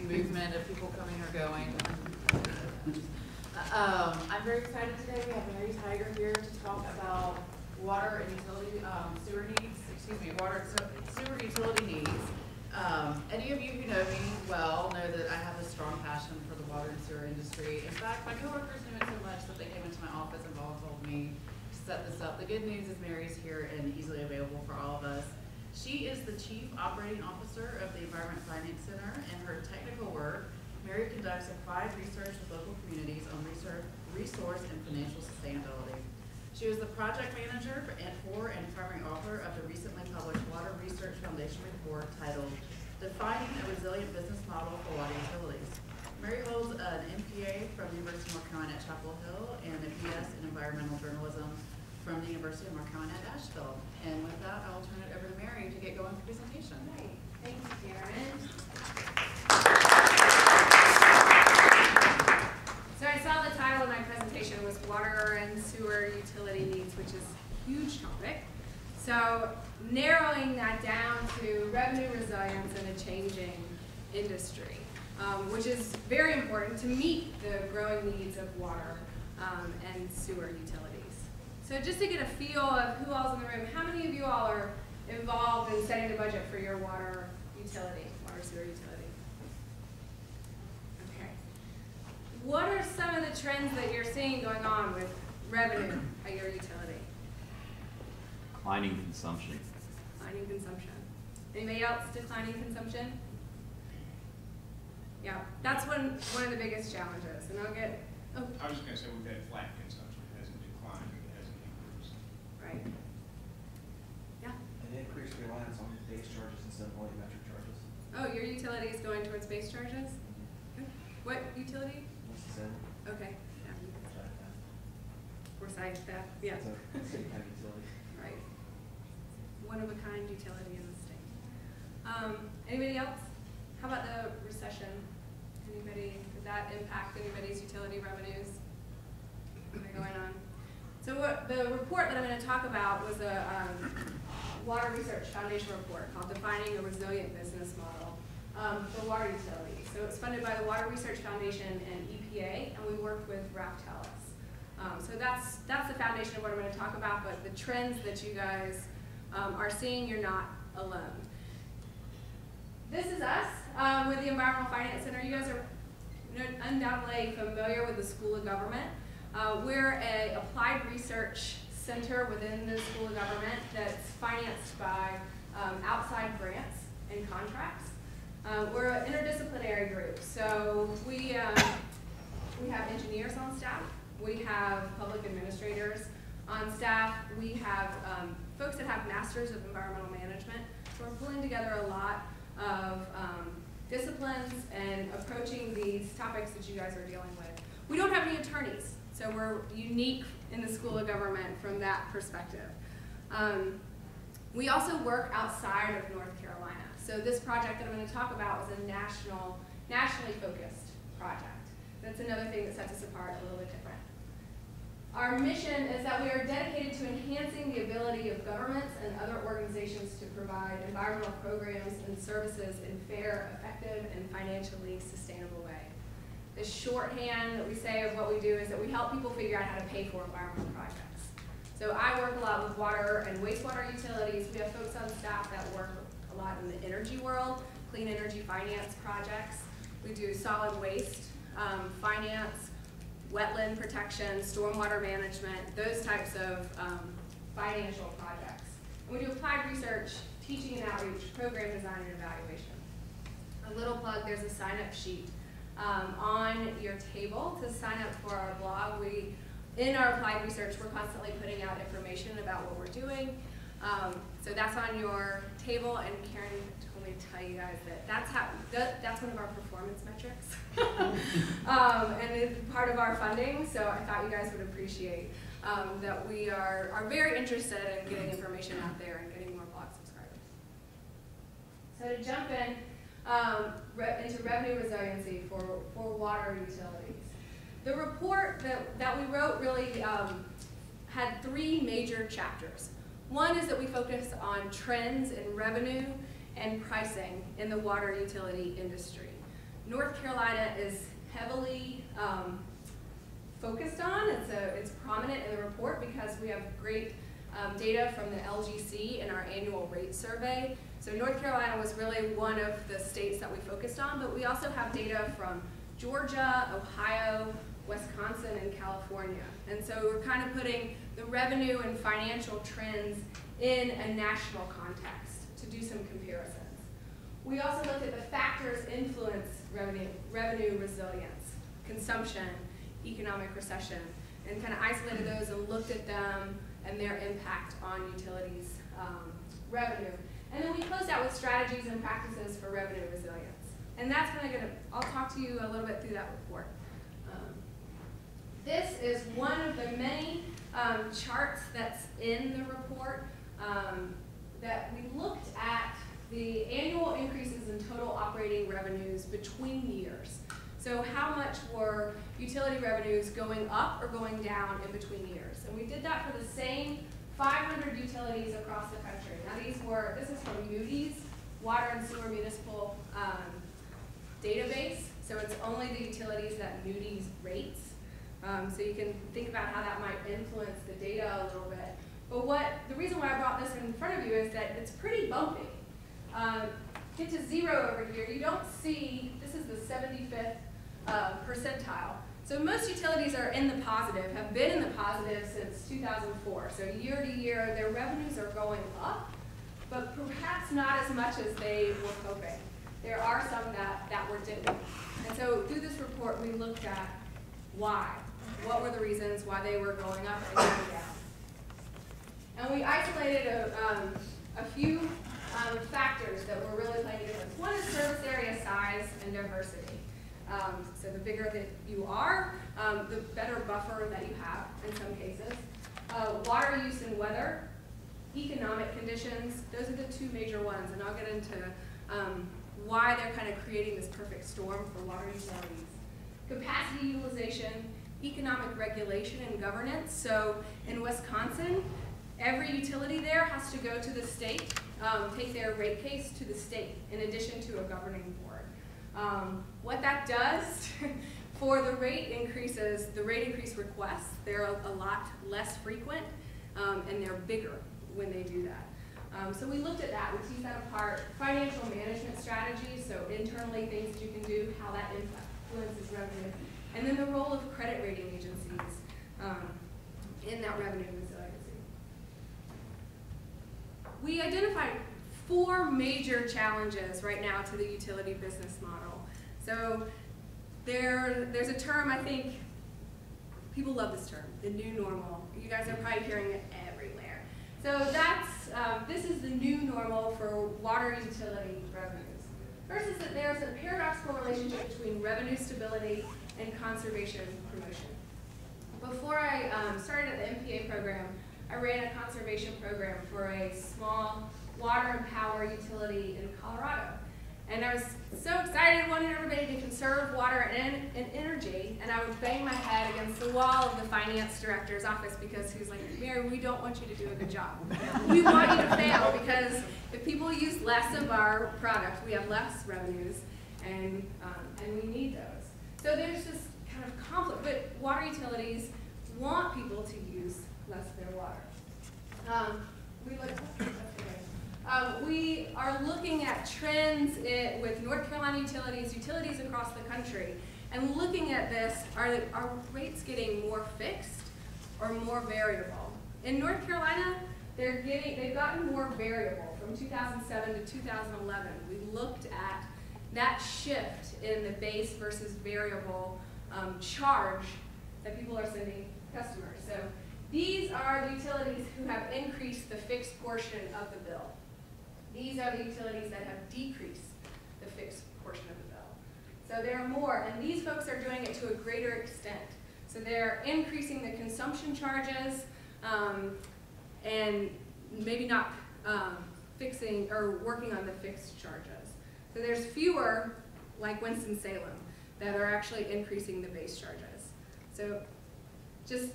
movement of people coming or going. Um, I'm very excited today. We have Mary Tiger here to talk about water and utility, um, sewer needs, excuse me, water and sewer- utility needs. Um, any of you who know me well know that I have a strong passion for the water and sewer industry. In fact, my coworkers knew it so much that they came into my office and voluntold me to set this up. The good news is Mary's here and easily available for all of us. She is the Chief Operating Officer of the Environment Finance Center. and her technical work, Mary conducts applied research with local communities on research, resource and financial sustainability. She was the project manager for- and for and primary author of the recently published Water Research Foundation report titled Defining a Resilient Business Model for Water Utilities. Mary holds an MPA from the University of North Carolina at Chapel Hill and a BS in Environmental Journalism from the University of Carolina at Asheville. And with that, I will turn it over to Mary to get going with the presentation. Thanks Karen. So I saw the title of my presentation was Water and Sewer Utility Needs, which is a huge topic. So narrowing that down to revenue resilience in a changing industry, um, which is very important to meet the growing needs of water um, and sewer utilities. So just to get a feel of who all's in the room, how many of you all are involved in setting the budget for your water utility, water sewer utility? Okay. What are some of the trends that you're seeing going on with revenue at your utility? Declining consumption. Declining consumption. Anybody else declining consumption? Yeah, that's one, one of the biggest challenges, and I'll get, oh, I was just gonna say, we've had flat consumption, it hasn't declined, it hasn't increased. Right. Yeah, An increased reliance on base charges instead of volumetric charges. oh, your utility is going towards base charges? Okay. What utility? Okay, yeah, Forsyth, that, yeah. it's a state utility. Right. One of a kind utility in the state. Um, anybody else? How about the recession? Anybody, did that impact anybody's utility revenues? What are going on? So what, the report that I'm gonna talk about was a, um, Water Research Foundation report called Defining a Resilient Business Model, um, for water utilities. So it's funded by the Water Research Foundation and EPA, and we worked with Raftelis. Um, so that's, that's the foundation of what I'm gonna talk about, but the trends that you guys, um, are seeing, you're not alone. This is us, um, with the Environmental Finance Center. You guys are undoubtedly familiar with the School of Government. Uh, we're a applied research center within the School of Government that's financed by, um, outside grants and contracts. Uh, we're an interdisciplinary group, so we, um, we have engineers on staff, we have public administrators on staff, we have um, folks that have masters of environmental management. So we're pulling together a lot of um, disciplines and approaching these topics that you guys are dealing with. We don't have any attorneys, so we're unique in the School of Government from that perspective. Um, we also work outside of North Carolina. So this project that I'm going to talk about was a national, nationally focused project. That's another thing that sets us apart a little bit different. Our mission is that we are dedicated to enhancing the ability of governments and other organizations to provide environmental programs and services in fair, effective, and financially sustainable. The shorthand that we say of what we do is that we help people figure out how to pay for environmental projects. So I work a lot with water and wastewater utilities. We have folks on staff that work a lot in the energy world, clean energy finance projects. We do solid waste um, finance, wetland protection, stormwater management, those types of um, financial projects. And we do applied research, teaching and outreach, program design and evaluation. A little plug, there's a sign-up sheet um, on your table to sign up for our blog. We, in our applied research, we're constantly putting out information about what we're doing. Um, so that's on your table, and Karen told me to tell you guys that that's how that, that's one of our performance metrics, um, and it's part of our funding. So I thought you guys would appreciate um, that we are are very interested in getting information out there and getting more blog subscribers. So to jump in um, re into revenue resiliency for for water utilities, the report that that we wrote really um, had three major chapters. One is that we focus on trends in revenue and pricing in the water utility industry. North Carolina is heavily um, focused on. It's, a, it's prominent in the report because we have great um, data from the LGC in our annual rate survey. So North Carolina was really one of the states that we focused on, but we also have data from Georgia, Ohio, Wisconsin, and California. And so we're kind of putting the revenue and financial trends in a national context to do some comparisons. We also looked at the factors influence revenue, revenue resilience, consumption, economic recession, and kind of isolated those and looked at them and their impact on utilities um, revenue. And then we closed out with strategies and practices for revenue resilience. And that's kind of gonna, I'll talk to you a little bit through that report. Um, This is one of the many um, charts that's in the report um, that we looked at the annual increases in total operating revenues between years. So how much were utility revenues going up or going down in between years? And we did that for the same 500 utilities across the country. Now these were, this is from Moody's Water and Sewer Municipal um, Database. So it's only the utilities that Moody's rates. Um, so you can think about how that might influence the data a little bit. But what, the reason why I brought this in front of you is that it's pretty bumpy. Um, get to zero over here, you don't see, this is the 75th uh, percentile. So most utilities are in the positive, have been in the positive since 2004. So year to year, their revenues are going up, but perhaps not as much as they were hoping. There are some that, that were dipping. And so through this report, we looked at why. What were the reasons why they were going up and going down? And we isolated a, um, a few um, factors that were really playing a difference. One is service area size and diversity. Um, so the bigger that you are, um, the better buffer that you have in some cases. Uh, water use and weather, economic conditions, those are the two major ones, and I'll get into um, why they're kind of creating this perfect storm for water utilities. Capacity utilization, economic regulation and governance. So in Wisconsin, every utility there has to go to the state, um, take their rate case to the state in addition to a governing. Um, what that does for the rate increases, the rate increase requests, they're a, lot less frequent um, and they're bigger when they do that. Um, so we looked at that, we teased that apart. Financial management strategies, so internally things you can do, how that influences revenue. And then the role of credit rating agencies um, in that revenue resiliency. We identified four major challenges right now to the utility business model. So there, there's a term I think people love this term, the new normal. You guys are probably hearing it everywhere. So that's, um, this is the new normal for water utility revenues. First is that there's a paradoxical relationship between revenue stability and conservation promotion. Before I um, started at the MPA program, I ran a conservation program for a small water and power utility in Colorado. And I was so excited, wanted everybody to conserve water and, and energy, and I would bang my head against the wall of the finance director's office because he was like, Mary, we don't want you to do a good job. We want you to fail because if people use less of our product, we have less revenues, and, um, and we need those. So there's this kind of conflict, but water utilities want people to use less of their water. Um, we look, um, we are looking at trends with North Carolina utilities, utilities across the country, and looking at this, are, are rates getting more fixed or more variable? In North Carolina, they're getting, they've gotten more variable from 2007 to 2011. We looked at that shift in the base versus variable um, charge that people are sending customers. So these are the utilities who have increased the fixed portion of the bill. These are the utilities that have decreased the fixed portion of the bill. So there are more, and these folks are doing it to a greater extent. So they're increasing the consumption charges um, and maybe not um, fixing or working on the fixed charges. So there's fewer, like Winston-Salem, that are actually increasing the base charges. So just,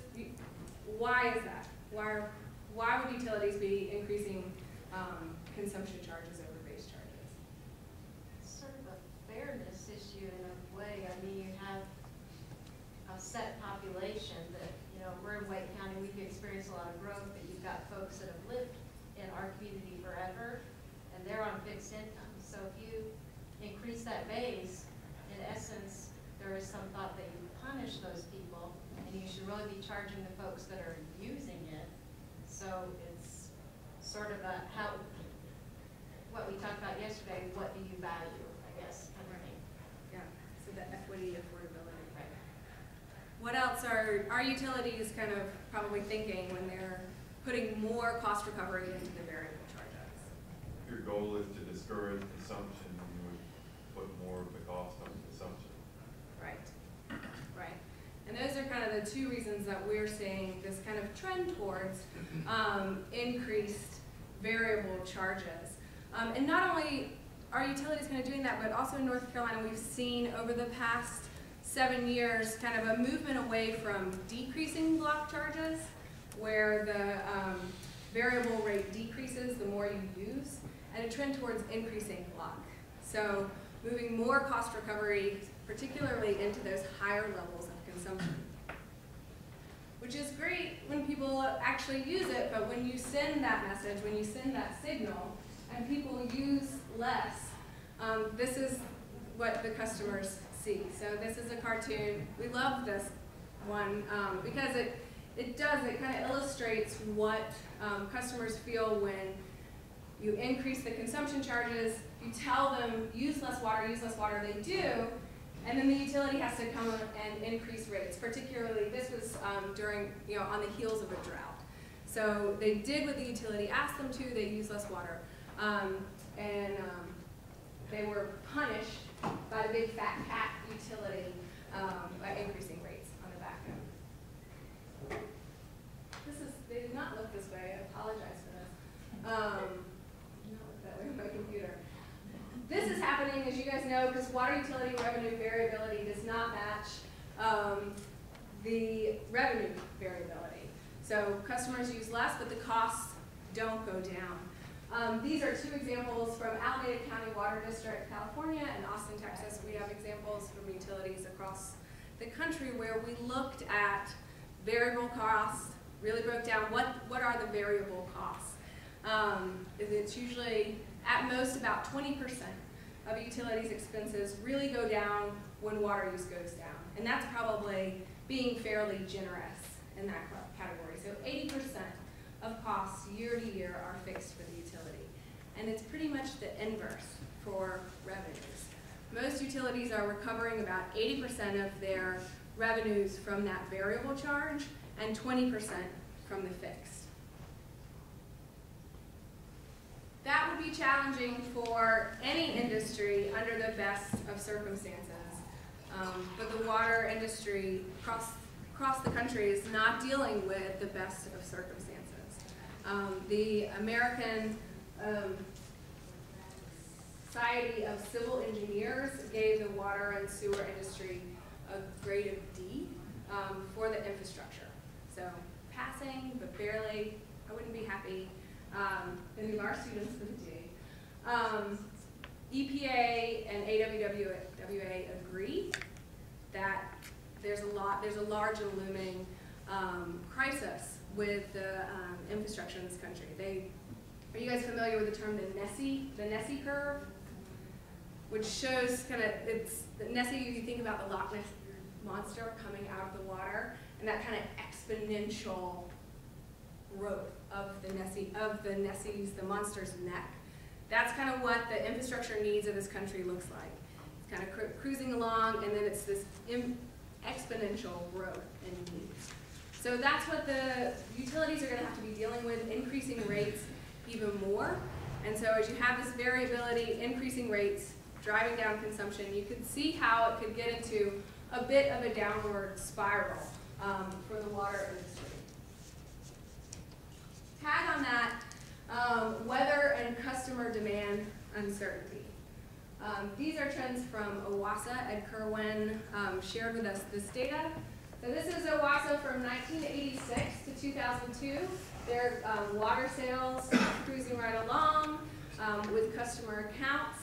why is that? Why, why would utilities be increasing um, consumption charges over base charges. It's sort of a fairness issue in a way. I mean, you have a set population that, you know, we're in White County, we've experienced a lot of growth, but you've got folks that have lived in our community forever, and they're on fixed income. So if you increase that base, in essence, there is some thought that you punish those people, and you should really be charging the folks that are using it. So it's sort of a how what we talked about yesterday, what do you value, I guess, kind of. Yeah, so the equity, affordability. Right. What else are, our utilities kind of probably thinking when they're putting more cost recovery into the variable charges? Your goal is to discourage consumption, and you would put more of the cost on consumption. Right, right. And those are kind of the two reasons that we're seeing this kind of trend towards um, increased variable charges. Um, and not only are utilities kind of doing that, but also in North Carolina, we've seen over the past seven years kind of a movement away from decreasing block charges, where the um, variable rate decreases the more you use, and a trend towards increasing block. So moving more cost recovery, particularly into those higher levels of consumption. Which is great when people actually use it, but when you send that message, when you send that signal, and people use less, um, this is what the customers see. So this is a cartoon. We love this one um, because it it does. It kind of illustrates what um, customers feel when you increase the consumption charges. You tell them use less water, use less water. They do, and then the utility has to come and increase rates. Particularly, this was um, during you know on the heels of a drought. So they did what the utility asked them to. They used less water, um, and um, they were punished by the big fat cat utility um, by increasing rates on the back end. This is, they did not look this way, I apologize for this. Um, not look that way on my computer. This is happening, as you guys know, because water utility revenue variability does not match um, the revenue variability. So customers use less, but the costs don't go down. Um, these are two examples from Alameda County Water District, California, and Austin, Texas. We have examples from utilities across the country where we looked at variable costs, really broke down what, what are the variable costs. Um, it's usually at most about 20% of utilities expenses really go down when water use goes down. And that's probably being fairly generous in that category. So 80% of costs year to year are fixed for the. And it's pretty much the inverse for revenues. Most utilities are recovering about 80% of their revenues from that variable charge and 20% from the fixed. That would be challenging for any industry under the best of circumstances. Um, but the water industry across, across the country is not dealing with the best of circumstances. Um, the American um, Society of Civil Engineers gave the water and sewer industry a grade of D um, for the infrastructure. So passing, but barely. I wouldn't be happy. Um, any of our students would D. Um, EPA and AWWA agree that there's a lot, there's a large and looming um, crisis with the um, infrastructure in this country. They, are you guys familiar with the term the Nessie, the Nessie curve? Which shows kind of, it's, the Nessie, you think about the Loch Ness monster coming out of the water, and that kind of exponential growth of the Nessie, of the Nessie's, the monster's neck. That's kind of what the infrastructure needs of this country looks like. It's kind of cru cruising along, and then it's this exponential growth in needs. So that's what the utilities are going to have to be dealing with, increasing rates even more. And so as you have this variability, increasing rates, driving down consumption, you could see how it could get into a bit of a downward spiral um, for the water industry. Tag on that, um, weather and customer demand uncertainty. Um, these are trends from OWASA. Ed Kerwin um, shared with us this data. This is OWASA from 1986 to 2002. Their um, water sales cruising right along um, with customer accounts.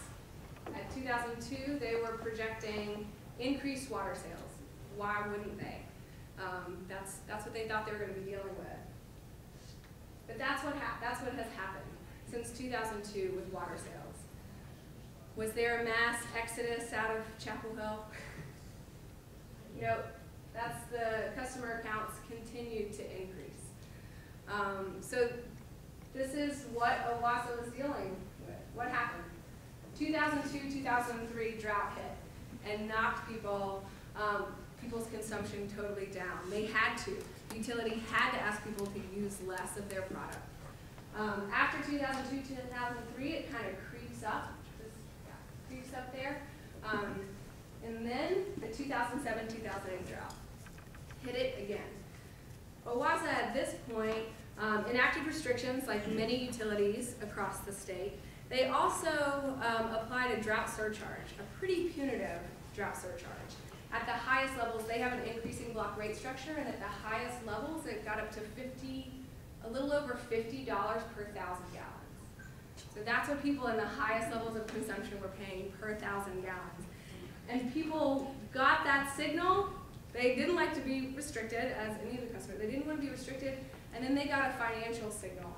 At 2002, they were projecting increased water sales. Why wouldn't they? Um, that's, that's what they thought they were gonna be dealing with. But that's what that's what has happened since two thousand two with water sales. Was there a mass exodus out of Chapel Hill? Nope, that's the customer accounts continued to increase. Um, so this is what OWASA was dealing with. What happened? 2002, 2003 drought hit and knocked people, um, people's consumption totally down. They had to. The utility had to ask people to use less of their product. Um, after 2002, 2003, it kind of creeps up, this, yeah, creeps up there. Um, and then the 2007, 2008 drought hit it again. OWASA at this point um, enacted restrictions like many utilities across the state. They also um, applied a drought surcharge, a pretty punitive drought surcharge. At the highest levels, they have an increasing block rate structure, and at the highest levels, it got up to 50, a little over $50 per thousand gallons. So that's what people in the highest levels of consumption were paying per thousand gallons. And people got that signal. They didn't like to be restricted, as any of the customers. They didn't want to be restricted, and then they got a financial signal.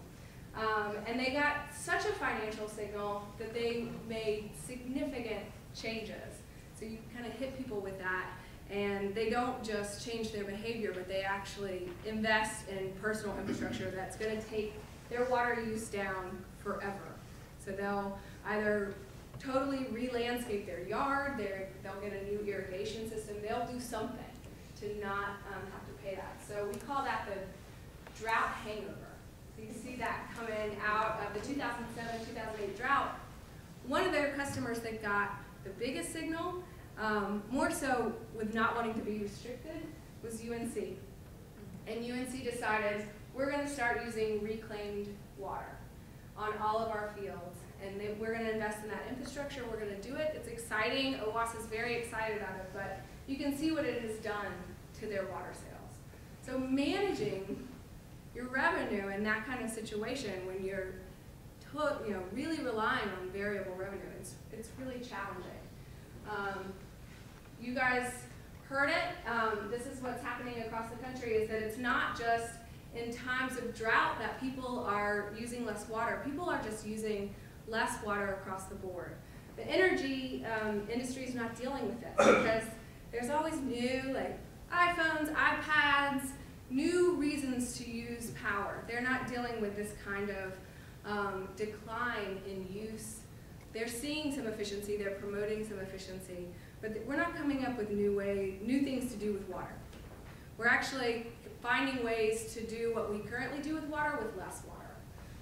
Um, and they got such a financial signal that they made significant changes. So you kind of hit people with that, and they don't just change their behavior, but they actually invest in personal infrastructure that's going to take their water use down forever. So they'll either totally re-landscape their yard, they'll get a new irrigation system, they'll do something to not um, have to pay that. So we call that the drought hangover. So you see that coming out of the 2007-2008 drought. One of their customers that got the biggest signal, um, more so with not wanting to be restricted, was UNC. And UNC decided, we're gonna start using reclaimed water on all of our fields. And they, we're gonna invest in that infrastructure, we're gonna do it, it's exciting, OWASA is very excited about it, but you can see what it has done to their water sales. So managing your revenue in that kind of situation when you're you know, really relying on variable revenue, it's, it's really challenging. Um, you guys heard it, um, this is what's happening across the country, is that it's not just in times of drought that people are using less water. People are just using less water across the board. The energy um, industry is not dealing with this because there's always new, like iPhones, iPads, new reasons to use power. They're not dealing with this kind of um, decline in use. They're seeing some efficiency, they're promoting some efficiency, but we're not coming up with new way, new things to do with water. We're actually finding ways to do what we currently do with water with less water.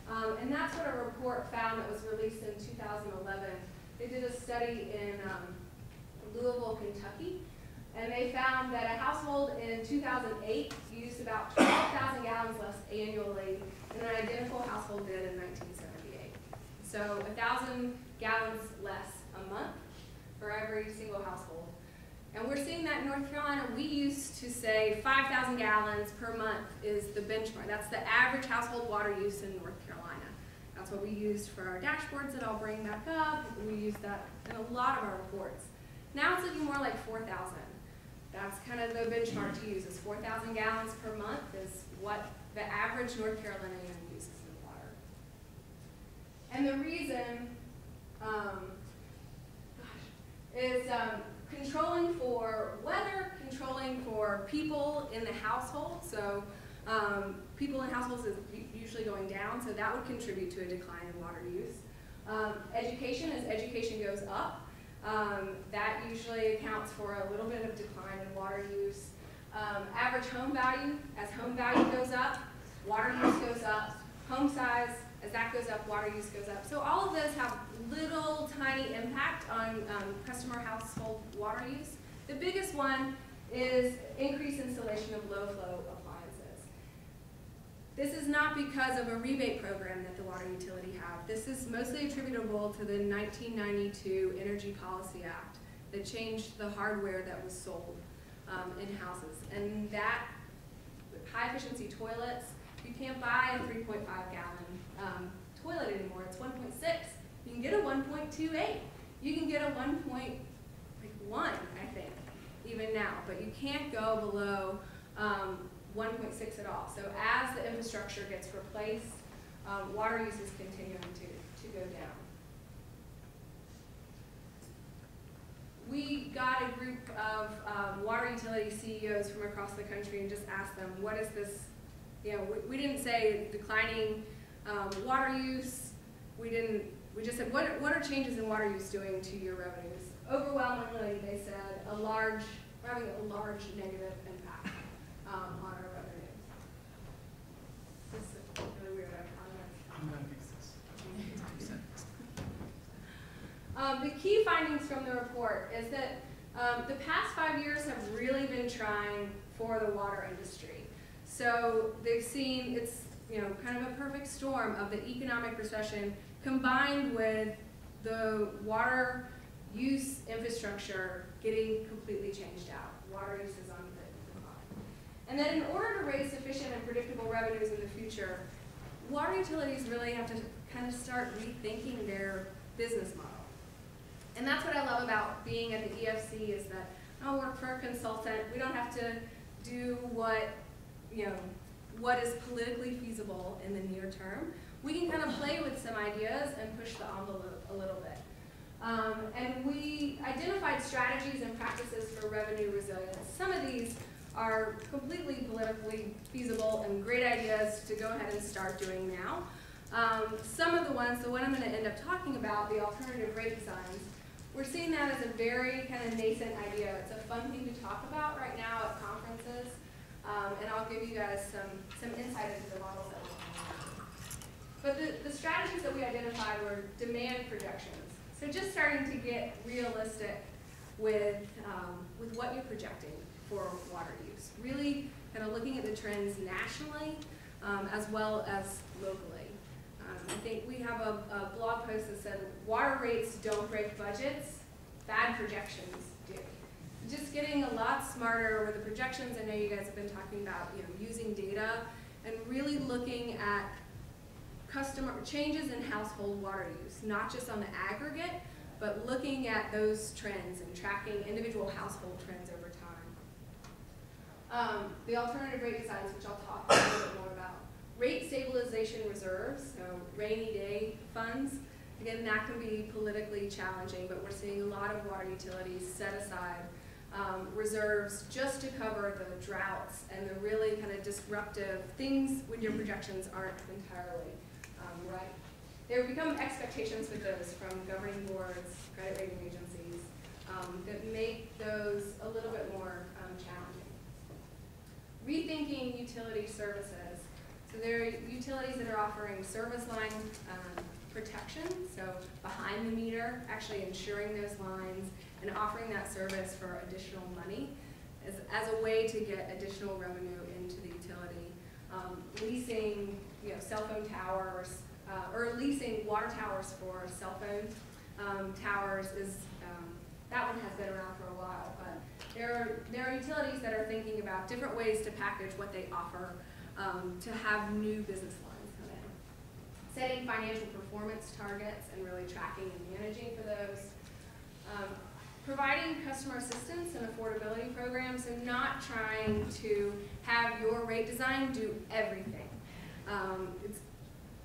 Um, and that's what a report found that was released in 2011. They did a study in um, Louisville, Kentucky, and they found that a household in 2008 used about 12,000 gallons less annually than an identical household did in 1978. So 1,000 gallons less a month for every single household. And we're seeing that in North Carolina. We used to say 5,000 gallons per month is the benchmark. That's the average household water use in North Carolina. That's what we used for our dashboards that I'll bring back up. We use that in a lot of our reports. Now it's looking more like 4,000. That's kind of the benchmark to use is 4,000 gallons per month is what the average North Carolinian uses in water. And the reason um, gosh, is um, controlling for weather, controlling for people in the household. So um, people in households is usually going down, so that would contribute to a decline in water use. Um, education, as education goes up, um, that usually accounts for a little bit of decline in water use. Um, average home value, as home value goes up, water use goes up. Home size, as that goes up, water use goes up. So all of those have little tiny impact on um, customer household water use. The biggest one is increased installation of low flow appliances. This is not because of a rebate program that the water utility have. This is mostly attributable to the 1992 Energy Policy Act that changed the hardware that was sold um, in houses. And that high efficiency toilets, you can't buy a 3.5 gallon um, toilet anymore. It's 1.6. You can get a 1.28. You can get a 1.1, I think, even now. But you can't go below um, one point six at all. So as the infrastructure gets replaced, um, water use is continuing to, to go down. We got a group of um, water utility CEOs from across the country and just asked them, what is this, you know, we, we didn't say declining um, water use, we didn't, we just said, what, what are changes in water use doing to your revenues? Overwhelmingly, they said a large, having a large negative impact um, on our revenues. This is really weird, I apologize. I'm gonna fix this. Two seconds. Um, the key findings from the report is that um, the past five years have really been trying for the water industry. So they've seen it's you know kind of a perfect storm of the economic recession combined with the water use infrastructure getting completely changed out. Water use is on the decline. And then in order to raise sufficient and predictable revenues in the future, water utilities really have to kind of start rethinking their business model. And that's what I love about being at the EFC is that I don't work for a consultant. We don't have to do what, you know, what is politically feasible in the near term. We can kind of play with some ideas and push the envelope a little bit. Um, and we identified strategies and practices for revenue resilience. Some of these are completely politically feasible and great ideas to go ahead and start doing now. Um, some of the ones, the one I'm going to end up talking about, the alternative rate designs, we're seeing that as a very kind of nascent idea. It's a fun thing to talk about right now at conferences, um, and I'll give you guys some, some insight into the models that we're. But the, the strategies that we identified were demand projections. So just starting to get realistic with, um, with what you're projecting for water use. Really kind of looking at the trends nationally um, as well as locally. Um, I think we have a, a blog post that said, water rates don't break budgets, bad projections do. Just getting a lot smarter with the projections. I know you guys have been talking about, you know, using data and really looking at customer changes in household water use, not just on the aggregate, but looking at those trends and tracking individual household trends over time. Um, the alternative rate designs, which I'll talk a little bit more. Rate stabilization reserves, so rainy day funds. Again, that can be politically challenging, but we're seeing a lot of water utilities set aside um, reserves just to cover the droughts and the really kind of disruptive things when your projections aren't entirely um, right. There become expectations with those from governing boards, credit rating agencies, um, that make those a little bit more um, challenging. Rethinking utility services. So there are utilities that are offering service line um, protection, so behind the meter, actually insuring those lines and offering that service for additional money as, as a way to get additional revenue into the utility. Um, leasing, you know, cell phone towers, uh, or leasing water towers for cell phone um, towers is, um, that one has been around for a while, but there are, there are utilities that are thinking about different ways to package what they offer um, to have new business lines come in. Setting financial performance targets and really tracking and managing for those. Um, providing customer assistance and affordability programs and not trying to have your rate design do everything. Um, it's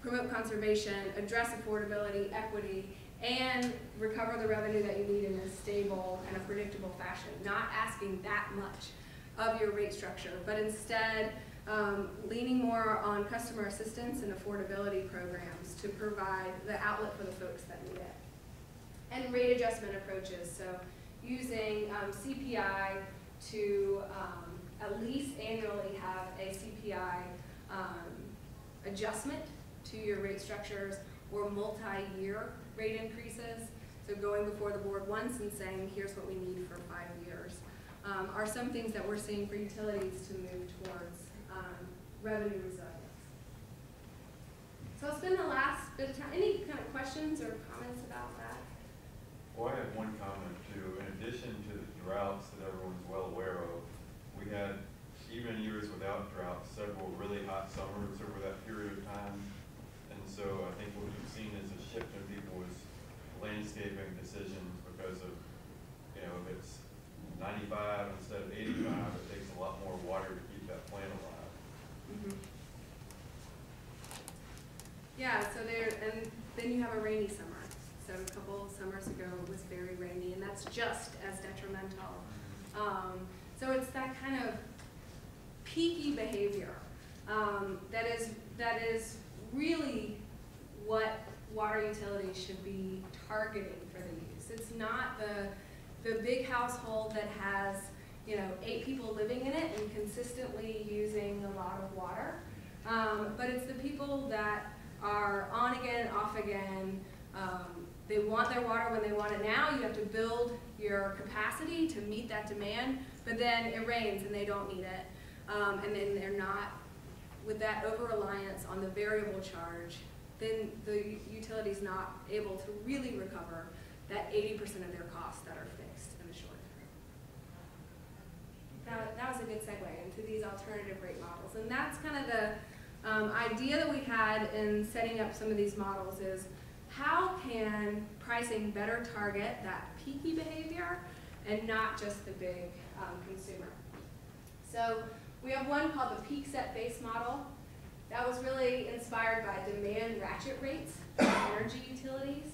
promote conservation, address affordability, equity, and recover the revenue that you need in a stable and a predictable fashion. Not asking that much of your rate structure, but instead um, leaning more on customer assistance and affordability programs to provide the outlet for the folks that need it. And rate adjustment approaches, so using um, CPI to um, at least annually have a CPI um, adjustment to your rate structures or multi-year rate increases. So going before the board once and saying, here's what we need for five years, um, are some things that we're seeing for utilities to move towards revenue resilience. So I'll spend the last bit of time, any kind of questions or comments about that? Well, I have one comment too. In addition to the droughts that everyone's well aware of, we had even years without droughts, several really hot summers over that period of time. And so I think what we've seen is a shift in people's landscaping decisions because of, you know, if it's ninety-five instead of eighty-five, it takes a lot more water to keep then you have a rainy summer. So a couple summers ago, it was very rainy, and that's just as detrimental. Um, so it's that kind of peaky behavior um, that is that is really what water utilities should be targeting for the use. It's not the the big household that has you know eight people living in it and consistently using a lot of water, um, but it's the people that are on again, and off again. Um, they want their water when they want it now. You have to build your capacity to meet that demand, but then it rains and they don't need it. Um, and then they're not, with that over-reliance on the variable charge, then the utility's not able to really recover that 80% of their costs that are fixed in the short term. That, that was a good segue into these alternative rate models. And that's kind of the um, idea that we had in setting up some of these models is how can pricing better target that peaky behavior and not just the big um, consumer? So we have one called the peak set base model. That was really inspired by demand ratchet rates for energy utilities.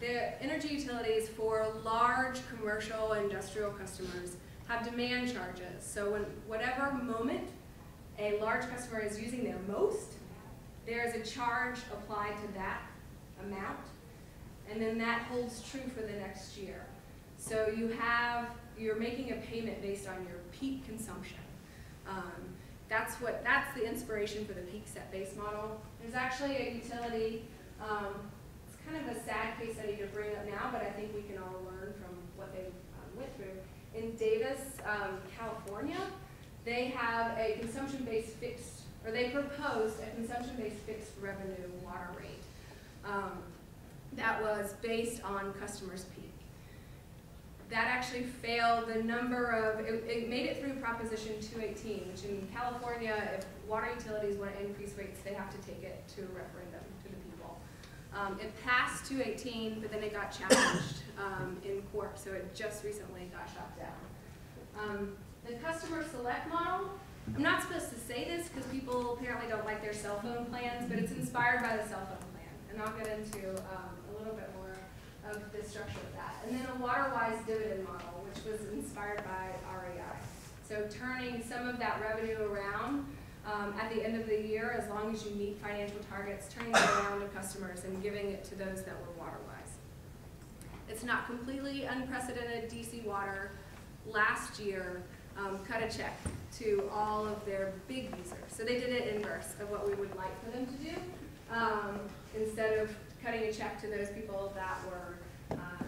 The energy utilities for large commercial industrial customers have demand charges. So when whatever moment a large customer is using their most, there's a charge applied to that amount, and then that holds true for the next year. So you have, you're making a payment based on your peak consumption. Um, that's what, that's the inspiration for the peak set base model. There's actually a utility, um, it's kind of a sad case study to bring up now, but I think we can all learn from what they um, went through. In Davis, um, California, they have a consumption-based fixed, or they proposed a consumption-based fixed revenue water rate um, that was based on customers' peak. That actually failed the number of, it, it made it through Proposition 218, which in California, if water utilities want to increase rates, they have to take it to a referendum to the people. Um, it passed 218, but then it got challenged um, in court, so it just recently got shot down. The customer select model, I'm not supposed to say this because people apparently don't like their cell phone plans, but it's inspired by the cell phone plan. And I'll get into um, a little bit more of the structure of that. And then a water-wise dividend model, which was inspired by REI. So turning some of that revenue around um, at the end of the year, as long as you meet financial targets, turning it around to customers and giving it to those that were water-wise. It's not completely unprecedented. DC Water last year um, cut a check to all of their big users. So they did it inverse of what we would like for them to do. Um, instead of cutting a check to those people that were um,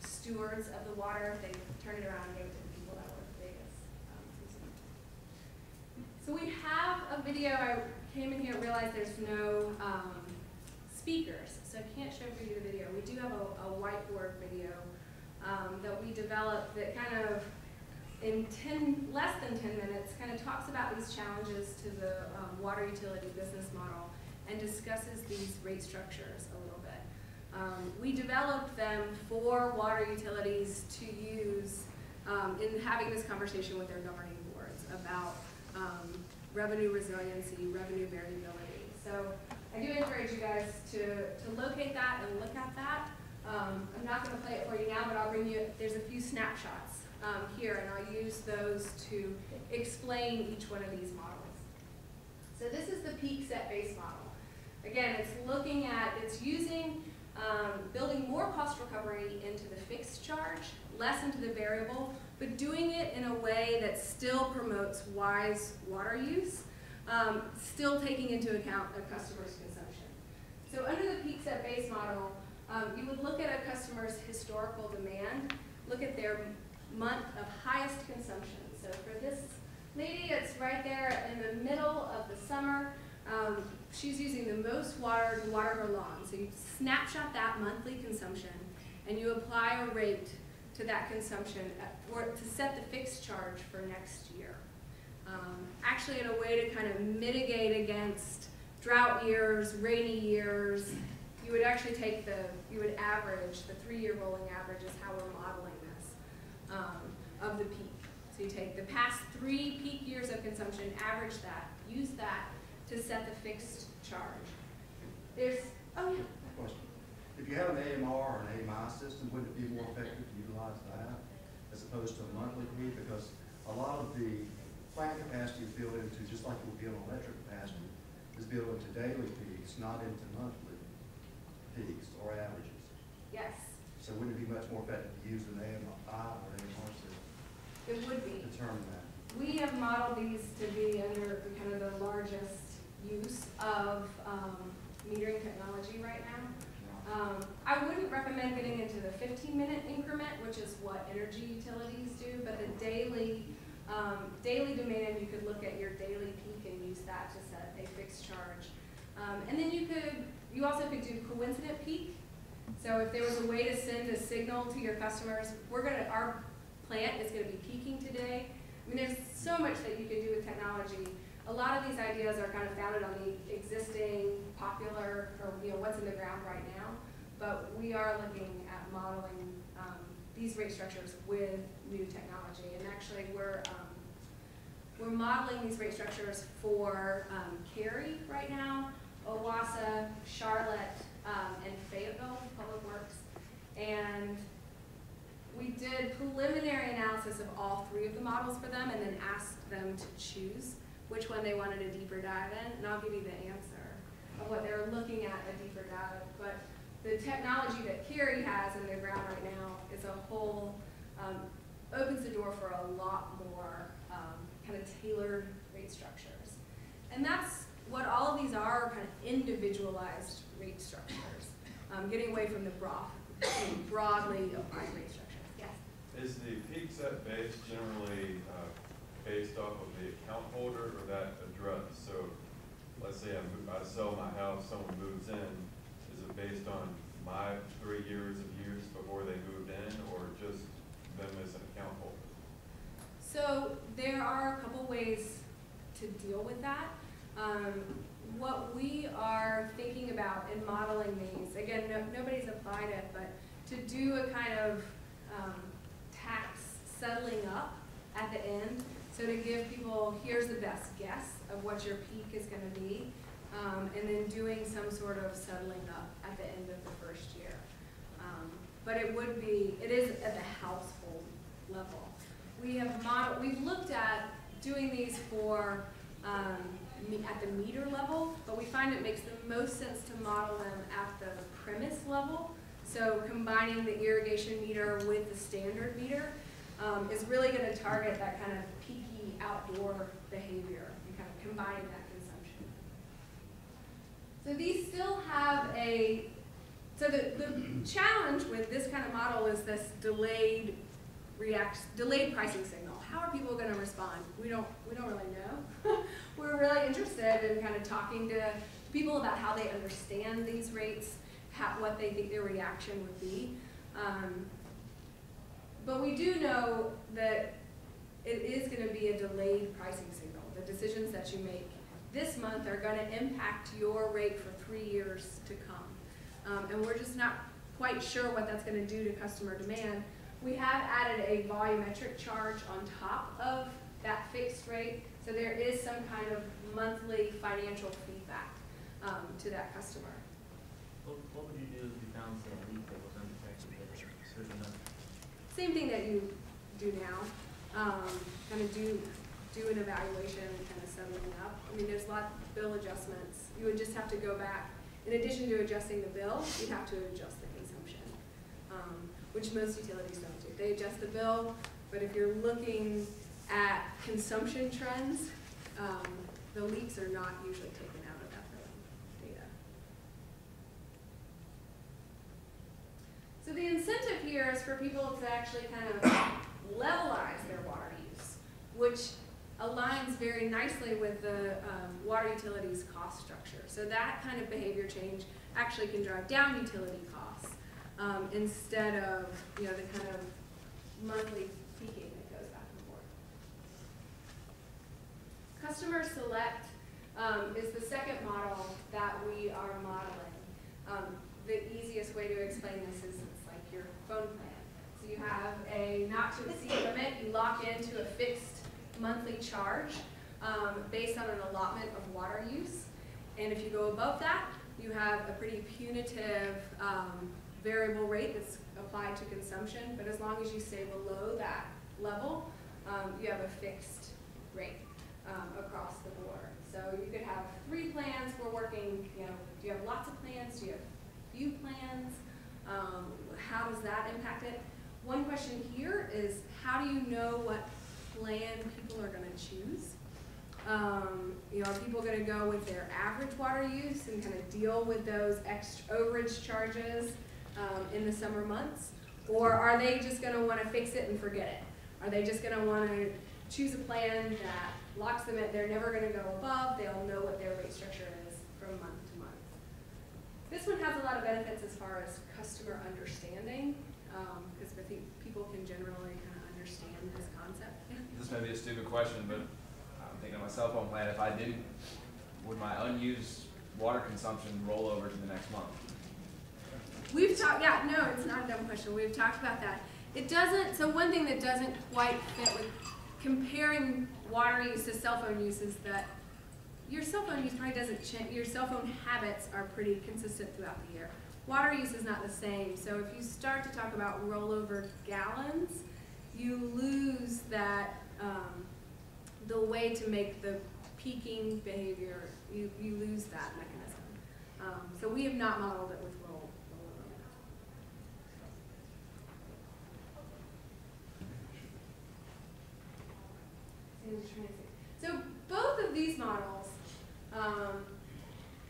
stewards of the water, they turned it around and gave it to the people that were the biggest um. So we have a video. I came in here and realized there's no um, speakers, so I can't show you the video. We do have a, a whiteboard video um, that we developed that kind of in 10, less than 10 minutes, kind of talks about these challenges to the um, water utility business model and discusses these rate structures a little bit. Um, we developed them for water utilities to use um, in having this conversation with their governing boards about um, revenue resiliency, revenue variability. So I do encourage you guys to, to locate that and look at that. Um, I'm not going to play it for you now, but I'll bring you, there's a few snapshots um, here, and I'll use those to explain each one of these models. So this is the peak set base model. Again, it's looking at, it's using, um, building more cost recovery into the fixed charge, less into the variable, but doing it in a way that still promotes wise water use, um, still taking into account a customer's consumption. So under the peak set base model, um, you would look at a customer's historical demand, look at their month of highest consumption. So for this lady, it's right there in the middle of the summer. Um, she's using the most water to water her lawn. So you snapshot that monthly consumption and you apply a rate to that consumption or to set the fixed charge for next year. Um, actually in a way to kind of mitigate against drought years, rainy years, you would actually take the, you would average, the three-year rolling average is how we're modeling um, of the peak. So you take the past three peak years of consumption, average that, use that to set the fixed charge. There's Oh, yeah. Question. If you have an AMR or an AMI system, wouldn't it be more effective to utilize that as opposed to a monthly fee? Because a lot of the plant capacity is built into, just like it would be on electric capacity, is built into daily peaks, not into monthly peaks or averages. Yes, So wouldn't it be much more effective to use an AMI or an AMR system it would be. to determine that? We have modeled these to be under kind of the largest use of um, metering technology right now. Um, I wouldn't recommend getting into the fifteen-minute increment, which is what energy utilities do, but the daily, um, daily demand, you could look at your daily peak and use that to set a fixed charge. Um, and then you could, you also could do coincident peak. So if there was a way to send a signal to your customers, we're gonna, our plant is gonna be peaking today. I mean, there's so much that you can do with technology. A lot of these ideas are kind of founded on the existing popular, or, you know, what's in the ground right now. But we are looking at modeling, um, these rate structures with new technology. And actually, we're, um, we're modeling these rate structures for, um, Cary right now, OWASA, Charlotte, um, and Fayetteville Public Works. And we did preliminary analysis of all three of the models for them and then asked them to choose which one they wanted a deeper dive in, and I'll give you the answer of what they're looking at a deeper dive. But the technology that Cary has in the ground right now is a whole, um, opens the door for a lot more, um, kind of tailored rate structures. And that's what all of these are, kind of individualized rate structures, um, getting away from the broad, broadly applied rate structures. Yes? Is the peak set base generally uh, based off of the account holder or that address? So let's say I move, I sell my house, someone moves in, is it based on my three years of use before they moved in or just them as an account holder? So there are a couple ways to deal with that. Um, what we are thinking about in modeling these, again, no, nobody's applied it, but to do a kind of um, tax settling up at the end. So to give people, here's the best guess of what your peak is going to be, um, and then doing some sort of settling up at the end of the first year. Um, but it would be, it is at the household level. We have modeled, we've looked at doing these for, um, at the meter level, but we find it makes the most sense to model them at the premise level. So combining the irrigation meter with the standard meter, um, is really gonna target that kind of peaky outdoor behavior and kind of combining that consumption. So these still have a, so the, the challenge with this kind of model is this delayed react, delayed pricing signal. How are people gonna respond? We don't, we don't really know. We're really interested in kind of talking to people about how they understand these rates, how, what they think their reaction would be. Um, but we do know that it is gonna be a delayed pricing signal. The decisions that you make this month are gonna impact your rate for three years to come. Um, and we're just not quite sure what that's gonna do to customer demand. We have added a volumetric charge on top of that fixed rate, so there is some kind of monthly financial feedback, um, to that customer. What, what would you do if you found a leak that was undetected at a certain number? Same thing that you do now, um, kind of do, do an evaluation and kind of settling up. I mean, there's lots of bill adjustments. You would just have to go back, in addition to adjusting the bill, you'd have to adjust the consumption, um, which most utilities don't do. They adjust the bill, but if you're looking at consumption trends, um, the leaks are not usually taken out of that data. So the incentive here is for people to actually kind of levelize their water use, which aligns very nicely with the um, water utilities cost structure. So that kind of behavior change actually can drive down utility costs um, instead of, you know, the kind of monthly peaking that goes back and forth. Customer select um, is the second model that we are modeling. Um, the easiest way to explain this is it's like your phone plan. So you have a not to exceed limit, you lock into a fixed monthly charge um, based on an allotment of water use. And if you go above that, you have a pretty punitive, um, variable rate that's applied to consumption, but as long as you stay below that level, um, you have a fixed rate, um, across the board. So you could have three plans, we're working, you know, do you have lots of plans, do you have few plans? Um, how does that impact it? One question here is, how do you know what plan people are gonna choose? Um, you know, are people gonna go with their average water use and kind of deal with those extra overage charges, um, in the summer months? Or are they just gonna wanna fix it and forget it? Are they just gonna wanna choose a plan that locks them at, they're never gonna go above, they'll know what their rate structure is from month to month? This one has a lot of benefits as far as customer understanding, um, because I think people can generally kind of understand this concept. This may be a stupid question, but I'm thinking of my cell phone plan, if I didn't, would my unused water consumption roll over to the next month? We've talked, yeah, no, it's not a dumb question, we've talked about that. It doesn't, so one thing that doesn't quite fit with comparing water use to cell phone use is that your cell phone use probably doesn't change, your cell phone habits are pretty consistent throughout the year. Water use is not the same, so if you start to talk about rollover gallons, you lose that, um, the way to make the peaking behavior, you, you lose that mechanism. Um, so we have not modeled it with roll, rollover. So both of these models, um,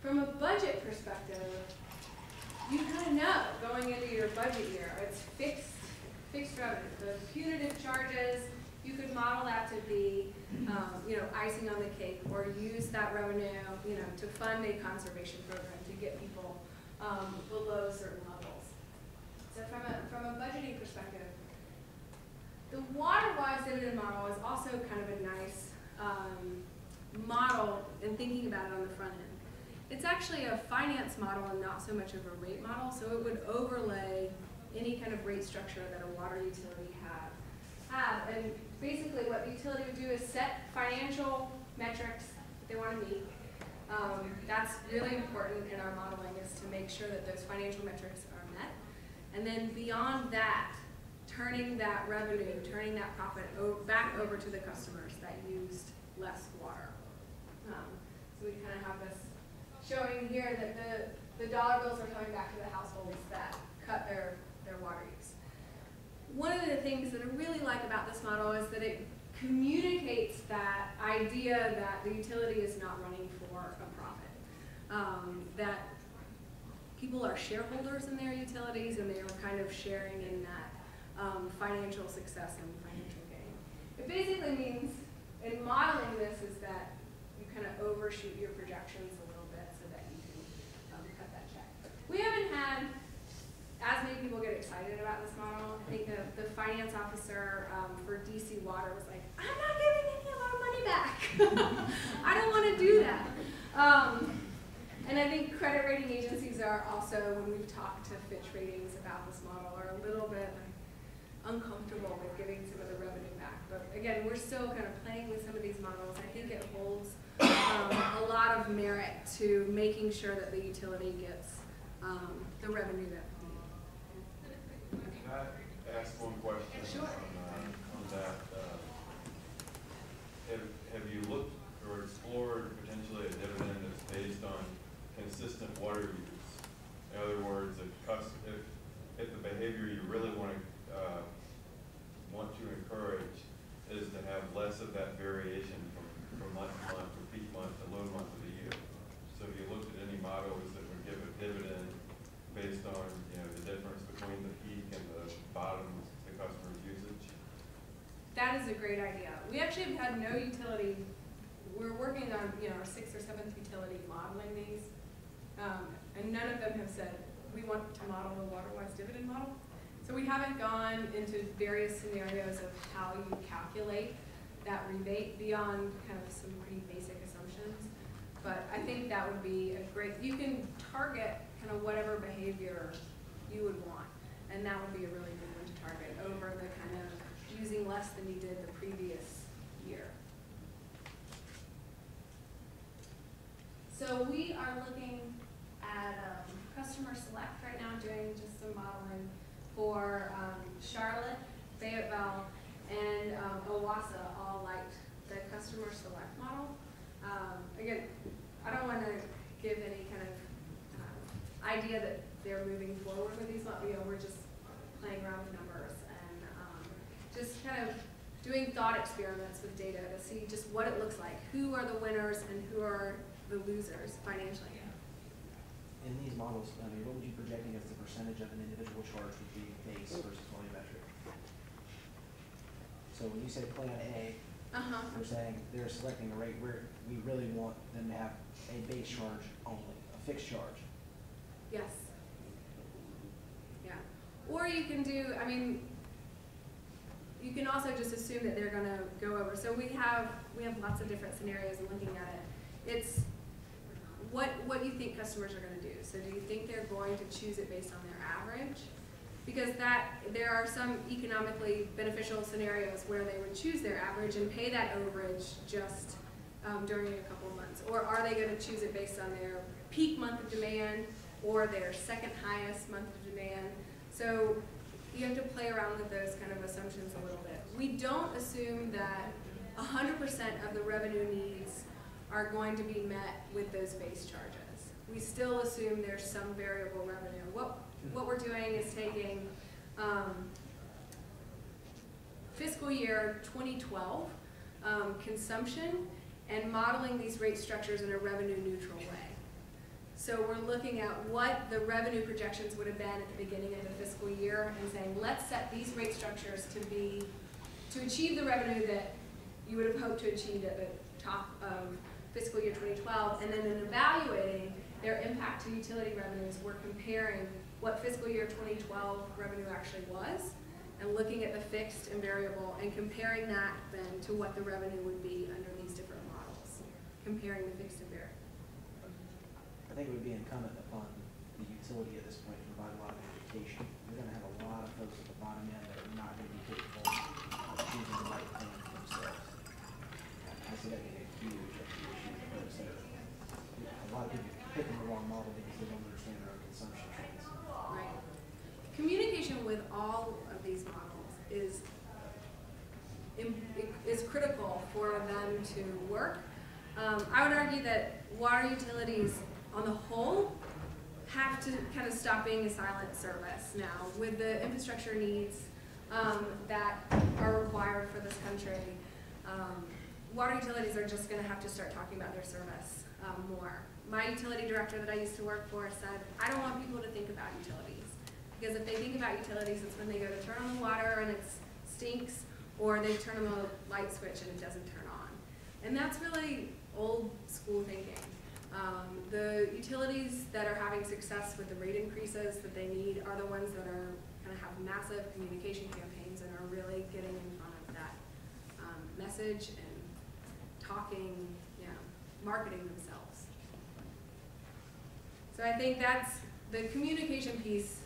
from a budget perspective, you kind of know going into your budget year, it's fixed, fixed revenue. The punitive charges, you could model that to be, um, you know, icing on the cake, or use that revenue, you know, to fund a conservation program to get people, um, below certain levels. So from a, from a budgeting perspective, the water-wise dividend model is also kind of a nice, um, model in thinking about it on the front end. It's actually a finance model and not so much of a rate model, so it would overlay any kind of rate structure that a water utility have. Have, and basically what the utility would do is set financial metrics that they wanna meet. Um, that's really important in our modeling is to make sure that those financial metrics are met. And then beyond that, turning that revenue, turning that profit back over to the customers that used less water. Um, so we kind of have this showing here that the, the dollar bills are coming back to the households that cut their, their water use. One of the things that I really like about this model is that it communicates that idea that the utility is not running for a profit. Um, that people are shareholders in their utilities and they are kind of sharing in that um, financial success and financial gain. It basically means, in modeling this, is that you kind of overshoot your projections a little bit so that you can um, cut that check. We haven't had as many people get excited about this model. I think the, the finance officer um, for DC Water was like, I'm not giving any of our money back. I don't want to do that. Um, and I think credit rating agencies are also, when we've talked to Fitch Ratings about this model, are a little bit uncomfortable with giving some of the revenue back. But again, we're still kind of playing with some of these models. I think it holds um, a lot of merit to making sure that the utility gets um, the revenue that we need. Can I ask one question? Sure. On, uh, on that, uh, have, have you looked or explored potentially a dividend that's based on consistent water use? In other words, if cus, if, if the behavior you really wanna, uh, want to encourage is to have less of that variation from, from month to month, or peak month to low month of the year. So have you looked at any models that would give a dividend based on, you know, the difference between the peak and the bottom, the customer's usage? That is a great idea. We actually have had no utility, we're working on, you know, our sixth or seventh utility modeling these. Um, and none of them have said, we want to model the water-wise dividend model. So we haven't gone into various scenarios of how you calculate that rebate beyond kind of some pretty basic assumptions. But I think that would be a great, you can target kind of whatever behavior you would want. And that would be a really good one to target over the kind of using less than you did the previous year. So we are looking at, um, Customer Select right now, doing just some modeling for, um, Charlotte, Fayetteville, and, um, OWASA all liked the Customer Select model. Um, again, I don't wanna give any kind of, um, idea that they're moving forward with these, but, you know, we're just playing around with numbers and, um, just kind of doing thought experiments with data to see just what it looks like. Who are the winners and who are the losers financially? In these models, I mean, what would you projecting as the percentage of an individual charge would be base versus volumetric? So when you say plan A, Uh-huh. we're saying they're selecting a rate where we really want them to have a base charge only, a fixed charge. Yes. Yeah. Or you can do, I mean, you can also just assume that they're gonna go over. So we have, we have lots of different scenarios in looking at it. It's what, what you think customers are gonna do. So do you think they're going to choose it based on their average? Because that, there are some economically beneficial scenarios where they would choose their average and pay that overage just um, during a couple of months? Or are they gonna choose it based on their peak month of demand or their second highest month of demand? So you have to play around with those kind of assumptions a little bit. We don't assume that hundred percent of the revenue needs are going to be met with those base charges. We still assume there's some variable revenue. What, what we're doing is taking, um, fiscal year 2012 um, consumption and modeling these rate structures in a revenue neutral way. So we're looking at what the revenue projections would have been at the beginning of the fiscal year and saying, let's set these rate structures to be, to achieve the revenue that you would have hoped to achieve at the top of fiscal year 2012. And then in evaluating their impact to utility revenues, we're comparing what fiscal year 2012 revenue actually was and looking at the fixed and variable and comparing that then to what the revenue would be under these different models, comparing the fixed and variable. I think it would be incumbent upon the utility at this point to provide a lot of education. We're gonna have a lot of folks at the bottom end that are not gonna be capable of choosing the right thing for themselves. A lot of people the wrong model because they don't understand their own consumption trends. Communication with all of these models is, is critical for them to work. Um, I would argue that water utilities on the whole have to kind of stop being a silent service now with the infrastructure needs um, that are required for this country. Um, water utilities are just gonna have to start talking about their service um, more. My utility director that I used to work for said, I don't want people to think about utilities. Because if they think about utilities, it's when they go to turn on the water and it stinks, or they turn on the light switch and it doesn't turn on. And that's really old school thinking. Um, the utilities that are having success with the rate increases that they need are the ones that are kind of have massive communication campaigns and are really getting in front of that um, message talking, you know, marketing themselves. So I think that's, the communication piece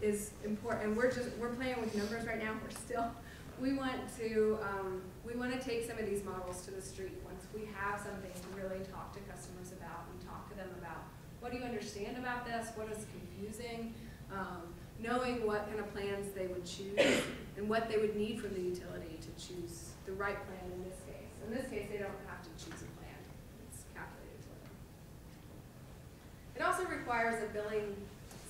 is important, and we're just, we're playing with numbers right now, we're still, we want to, um, we want to take some of these models to the street once we have something to really talk to customers about and talk to them about, what do you understand about this, what is confusing, um, knowing what kind of plans they would choose and what they would need from the utility to choose the right plan in this case. In this case, they don't have to choose a plan, it's calculated for them. It also requires a billing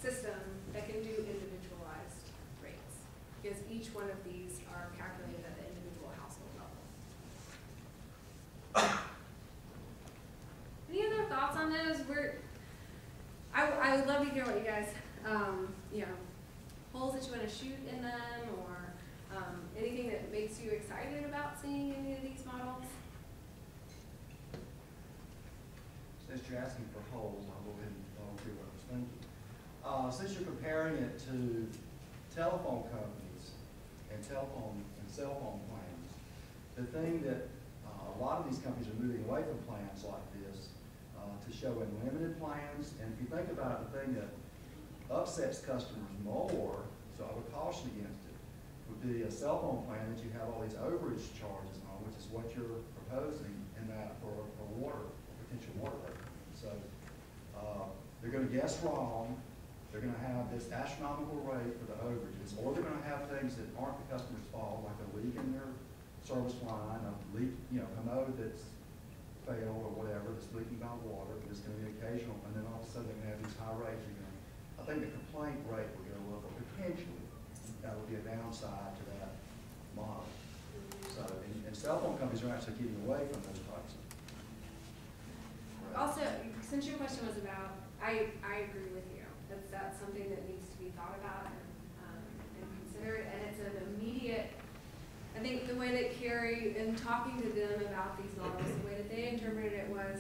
system that can do individualized rates, because each one of these are calculated at the individual household level. Any other thoughts on those? We're, I, I would love to hear what you guys, um, you know, holes that you wanna shoot in them, or, um, anything that makes you excited about seeing any of these models? Since you're asking for holes, I'll go ahead and volunteer what I was thinking. Uh, since you're comparing it to telephone companies and telephone and cell phone plans, the thing that, uh, a lot of these companies are moving away from plans like this, uh, to show unlimited plans, and if you think about it, the thing that upsets customers more, so I would caution against a cell phone plan that you have all these overage charges on, which is what you're proposing in that for, for water, potential water. So, uh, they're gonna guess wrong, they're gonna have this astronomical rate for the overages, or they're gonna have things that aren't the customer's fault, like a leak in their service line, a leak, you know, commode that's failed or whatever, that's leaking by water, but it's gonna be occasional, and then all of a sudden they're gonna have these high rates You again. I think the complaint rate will go up, or potentially, that would be a downside to that model. So, and, and cell phone companies are actually getting away from those types of. Also, since your question was about, I, I agree with you, that's, that's something that needs to be thought about and, um, and considered, and it's an immediate, I think the way that Cary, in talking to them about these models, the way that they interpreted it was,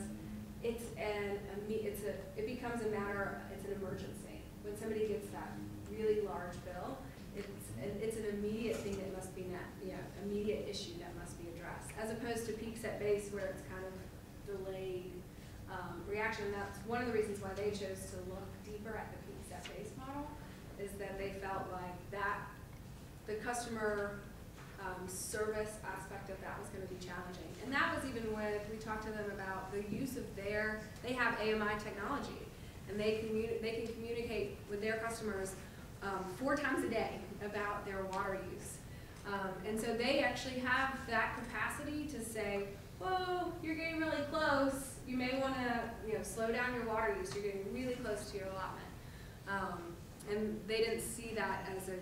it's an, it's a, it becomes a matter, it's an emergency. When somebody gets that really large bill, it's, an- immediate thing that must be met, yeah, immediate issue that must be addressed, as opposed to peak set base where it's kind of delayed, um, reaction. That's one of the reasons why they chose to look deeper at the peak set base model, is that they felt like that, the customer, um, service aspect of that was gonna be challenging. And that was even with, we talked to them about the use of their, they have AMI technology, and they commu, they can communicate with their customers, um, four times a day about their water use. Um, and so they actually have that capacity to say, whoa, you're getting really close, you may wanna, you know, slow down your water use, you're getting really close to your allotment. Um, and they didn't see that as a,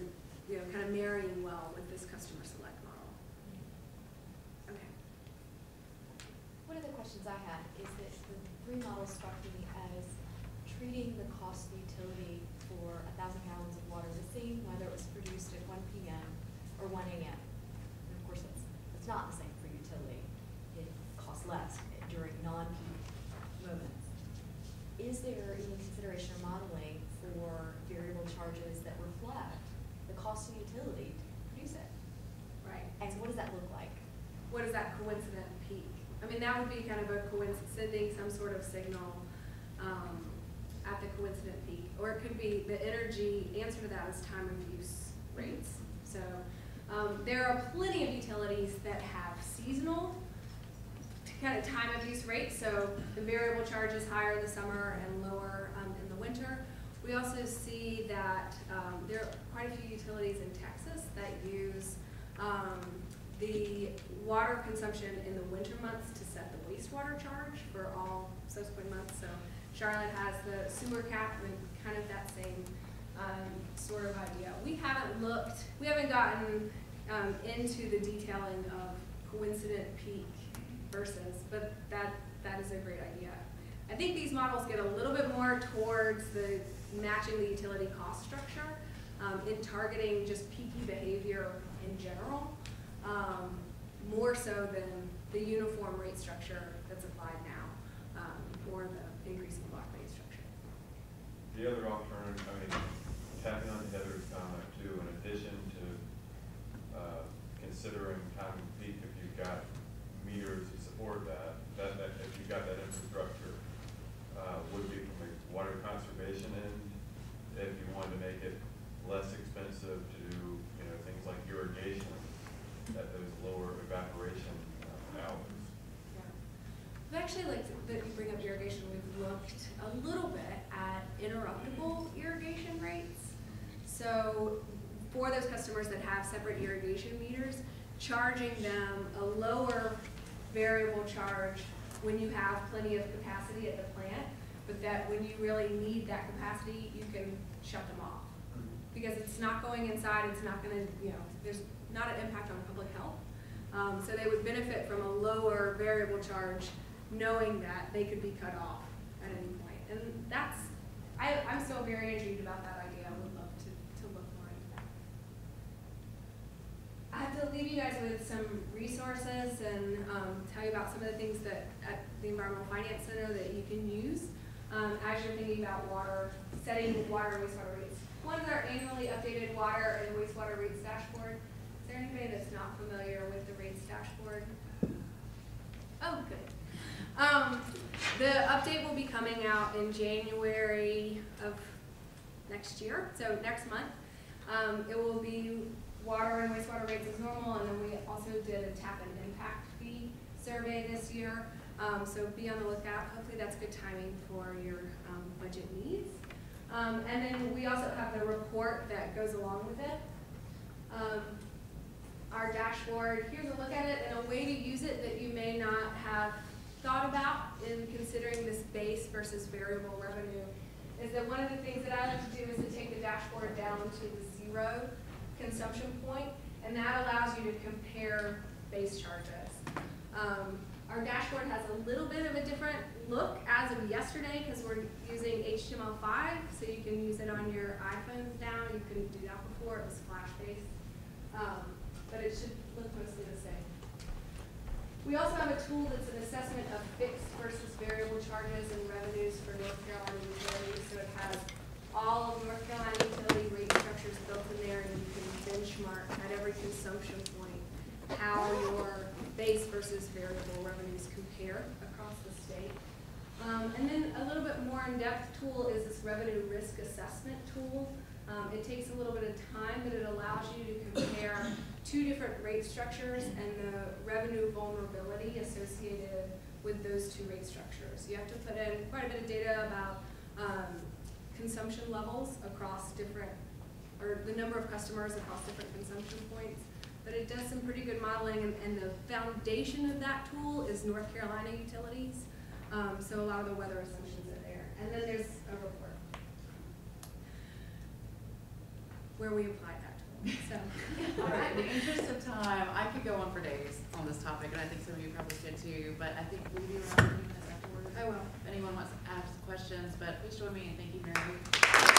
you know, kind of marrying well with this customer select model. Okay. One of the questions I had is that the three models struck me as treating the cost of utility for a thousand gallons whether it was produced at one PM or one AM. And of course, it's, it's not the same for utility. It costs less during non-peak moments. Is there any consideration or modeling for variable charges that reflect the cost of utility to produce it? Right. And what does that look like? What is that coincident peak? I mean, that would be kind of a coincidence, sending some sort of signal, um, at the coincident peak. Or it could be, the energy answer to that is time of use rates. So, um, there are plenty of utilities that have seasonal kind of time of use rates, so the variable charge is higher in the summer and lower, um, in the winter. We also see that, um, there are quite a few utilities in Texas that use, um, the water consumption in the winter months to set the wastewater charge for all subsequent months. So Charlotte has the sewer cap and kind of that same, um, sort of idea. We haven't looked, we haven't gotten, um, into the detailing of coincident peak versus, but that, that is a great idea. I think these models get a little bit more towards the matching the utility cost structure, um, in targeting just peaky behavior in general, um, more so than the uniform rate structure that's applied now, um, or the increasing block rate structure. The other alternative, I mean, tapping on the Heather's comment too, in addition to, uh, considering time of peak, if you've got meters to support that, that, that, if you've got that infrastructure, uh, would be from the water conservation end, if you wanted to make it less expensive to do, you know, things like irrigation at those lower evaporation uh, hours. Yeah. I'd actually like that you bring up irrigation, we've looked a little bit at interruptible irrigation rates. So for those customers that have separate irrigation meters, charging them a lower variable charge when you have plenty of capacity at the plant, but that when you really need that capacity, you can shut them off. Because it's not going inside, it's not gonna, you know, there's not an impact on public health. Um, so they would benefit from a lower variable charge, knowing that they could be cut off at any point. And that's, I, I'm still very intrigued about that idea, I would love to, to look more into that. I have to leave you guys with some resources and, um, tell you about some of the things that, at the Environmental Finance Center that you can use, um, as you're thinking about water, setting water and wastewater rates. One is our annually updated water and wastewater rates dashboard. Is there anybody that's not familiar with the rates dashboard? Oh, good. Um, the update will be coming out in January of next year, so next month. Um, it will be water and wastewater rates as normal, and then we also did a tap and impact fee survey this year. Um, so be on the lookout. Hopefully that's good timing for your, um, budget needs. Um, and then we also have the report that goes along with it. Um, our dashboard, here's a look at it and a way to use it that you may not have thought about in considering this base versus variable revenue is that one of the things that I like to do is to take the dashboard down to the zero consumption point, and that allows you to compare base charges. Um, our dashboard has a little bit of a different look as of yesterday, because we're using HTML5, so you can use it on your iPhones now, you couldn't do that before, it was flash-based. Um, but it should look mostly the same. We also have a tool that's an assessment of fixed versus variable charges and revenues for North Carolina utilities. So it has all of North Carolina utility rate structures built in there, and you can benchmark at every consumption point how your base versus variable revenues compare across the state. Um, and then a little bit more in-depth tool is this revenue risk assessment tool. Um, it takes a little bit of time, but it allows you to compare two different rate structures and the revenue vulnerability associated with those two rate structures. You have to put in quite a bit of data about um, consumption levels across different, or the number of customers across different consumption points. But it does some pretty good modeling, and, and the foundation of that tool is North Carolina utilities. Um, so a lot of the weather assumptions are there. And then there's a report where we apply. So, All right, in the interest of time, I could go on for days on this topic, and I think some of you probably could too, but I think we'll be around a few minutes afterwards. I will. If anyone wants to ask questions, but please join me in thanking Mary